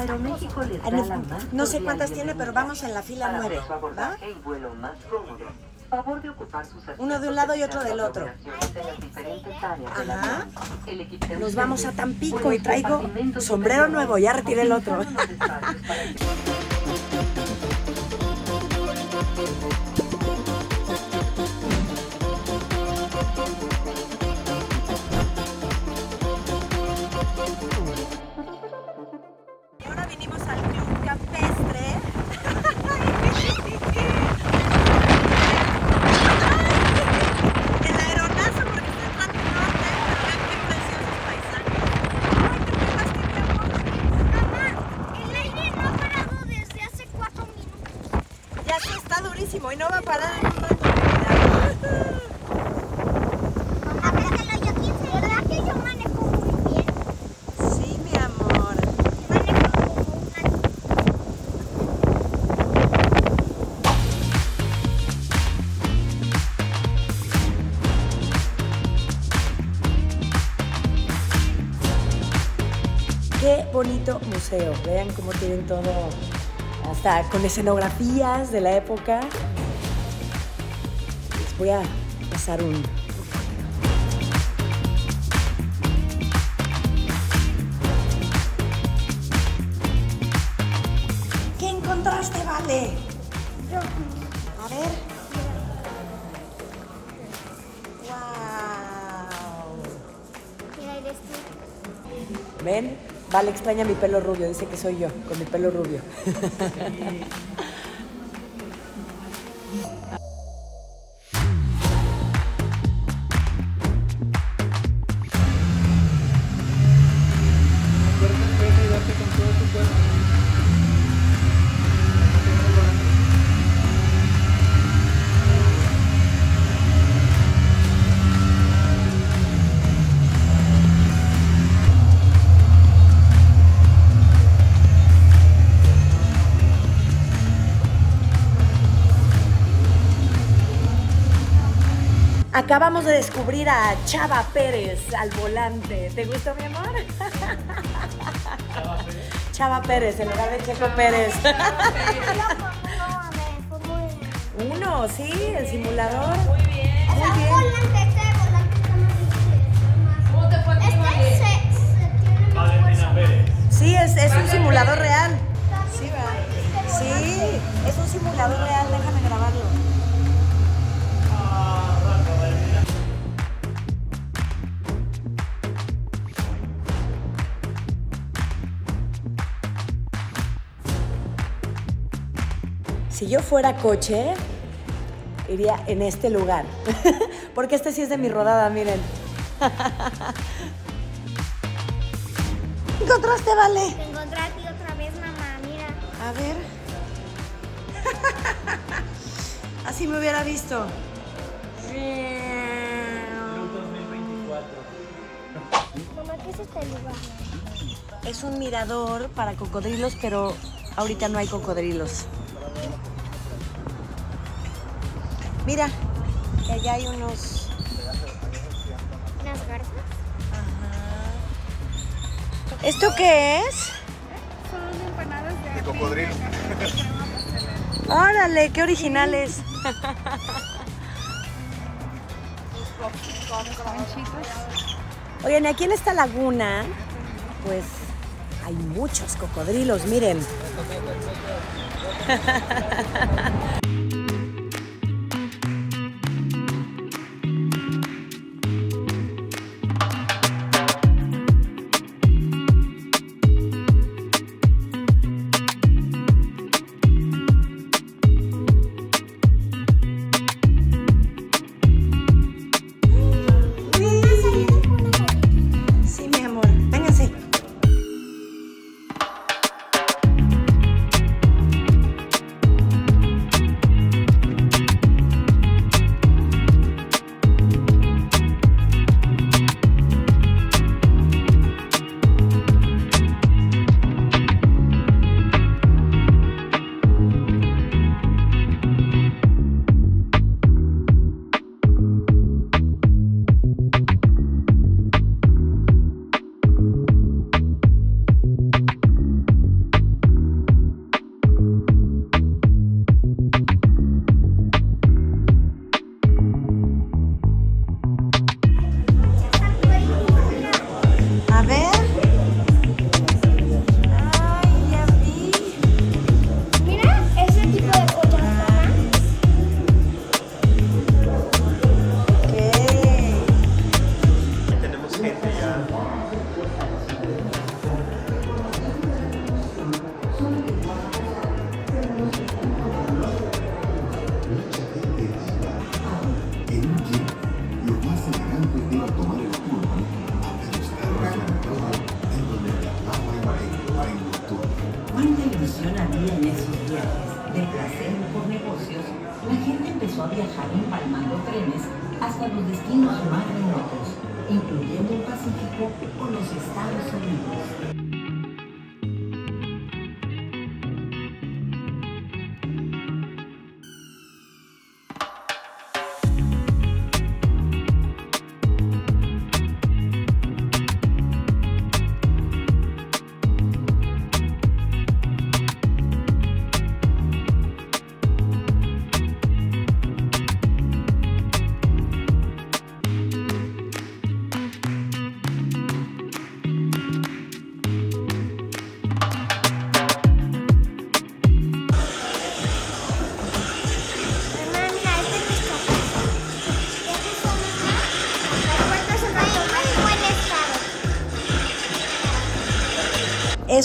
Aeroméxico les Ah, da no- la más no sé cuántas tiene, pero vamos en la fila para nueve, vuestro abordaje y vuelo más cómodo. Favor de ocupar sus Uno de un lado y otro del otro. Ajá. Nos vamos a Tampico y traigo sombrero nuevo, ya retiré el otro. Está durísimo y no va a parar en un rato. Mira. Apriétalo yo 15. ¿Verdad que yo manejo muy bien? Sí, mi amor. Manejo como una... Qué bonito museo. Vean cómo tienen todo, hasta con escenografías de la época. Les voy a pasar un. ¿Qué encontraste, Vale? A ver. ¡Wow! Mira, eres tú. ¿Ven? Vale extraña mi pelo rubio, dice que soy yo, con mi pelo rubio. Acabamos de descubrir a Chava Pérez al volante. ¿Te gustó, mi amor? Chava Pérez, en lugar de Checo Pérez. Muy... Uno, sí, el simulador. Muy bien. Este más difícil. ¿Cómo te fue Este se, más fuerza. Sí, es, es un simulador real. Sí, va. Sí, es un simulador real, déjame grabarlo. Si yo fuera coche, iría en este lugar. Porque este sí es de mi rodada, miren. ¿Encontraste, Vale? Te encontré a ti otra vez, mamá, mira. A ver. Así me hubiera visto. Mamá, ¿qué es este lugar? Es un mirador para cocodrilos, pero ahorita no hay cocodrilos. Mira, que allá hay unos. ¿Unas garzas? ¿Esto qué es? Son empanadas de... de cocodrilo. Órale, qué originales. Oigan, aquí en esta laguna, pues hay muchos cocodrilos, miren. viajar empalmando trenes hasta los destinos más remotos, incluyendo el Pacífico o los Estados Unidos.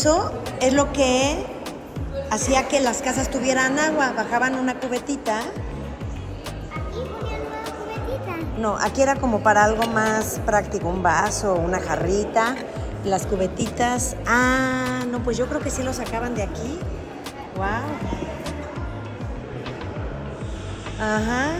Eso es lo que hacía que las casas tuvieran agua. Bajaban una cubetita. Aquí ponían una cubetita. No, aquí era como para algo más práctico, un vaso, una jarrita. Las cubetitas. Ah, no, pues yo creo que sí lo sacaban de aquí. Wow. Ajá.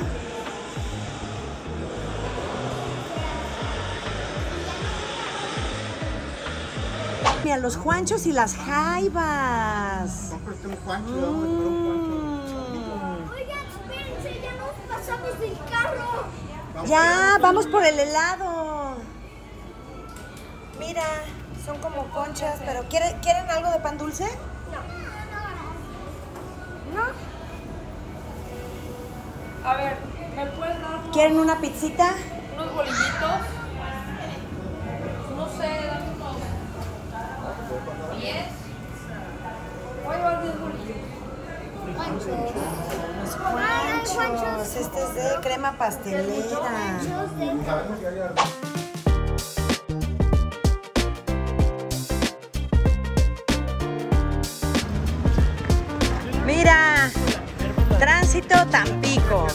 Mira, los juanchos y las jaivas. Cómprate un Juancho, a. Mm. Oigan, espérense, ya nos pasamos del carro. Vamos Ya, vamos por el helado. Mira, son como conchas, pero ¿quiere- ¿quieren algo de pan dulce? No. A ver, ¿me puedes dar ¿Quieren una pizzita? unos bolillitos? Juanchos. Este es de crema pastelera. Mira, tránsito Tampico.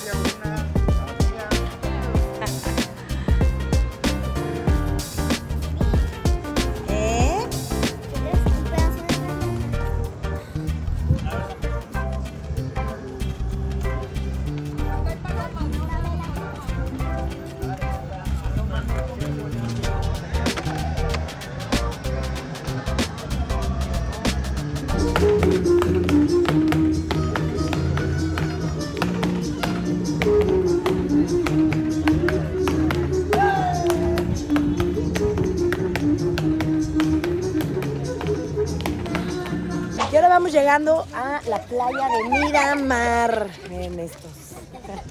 Llegando a la playa de Miramar. Miren estos.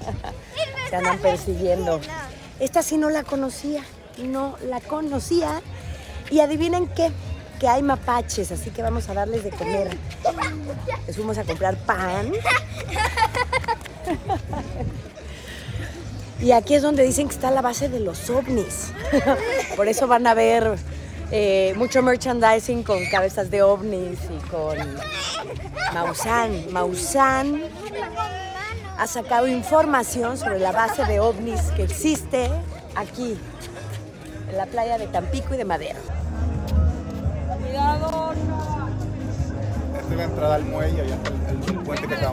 Se andan persiguiendo. Esta sí no la conocía. No la conocía. Y adivinen qué. Que hay mapaches, así que vamos a darles de comer. Les fuimos a comprar pan. Y aquí es donde dicen que está la base de los ovnis. Por eso van a ver eh, mucho merchandising con cabezas de ovnis y con Maussan. Maussan ha sacado información sobre la base de ovnis que existe aquí, en la playa de Tampico y de Madero. Cuidado, Esta es la entrada al muelle, allá está el, el- el puente que ¿Me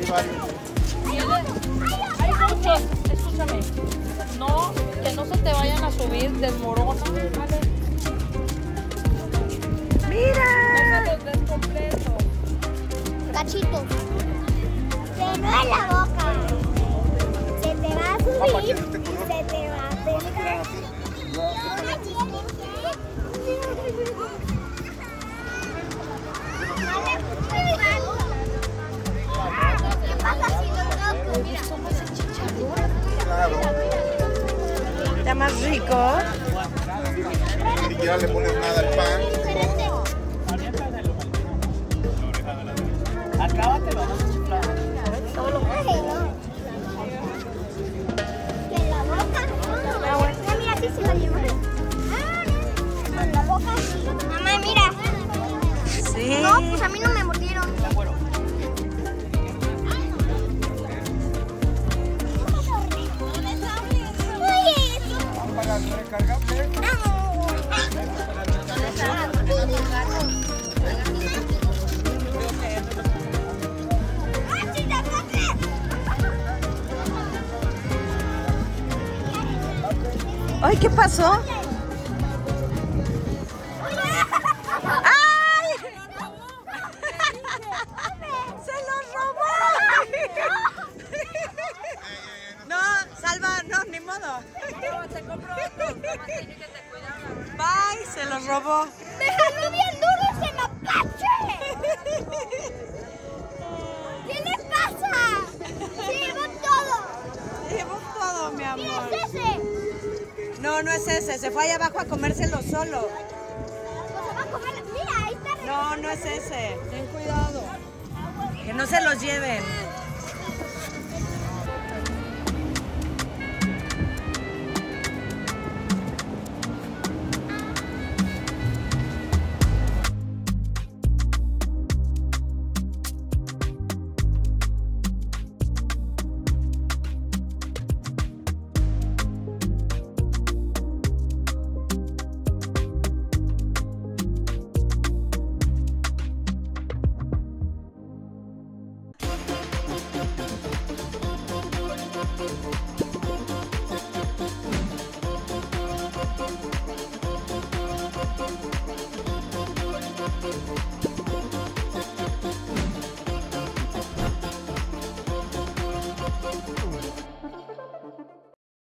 Hay varios. Hay muchos, escúchame. No, que no se te vayan a subir, desmorona, ¿vale? Mira. No se los des no en la boca. Se te va a subir. Se te va a pegar. Rico. Ni siquiera le pones nada al pan. Ay, ¿qué pasó? ¡Ay! ¡Se los robó! No, Salva, no, ni modo. Bye, se los robó. ¡Me bien No, no es ese, se fue allá abajo a comérselo solo. Pues. No, no es ese. Ten cuidado. Que no se los lleven.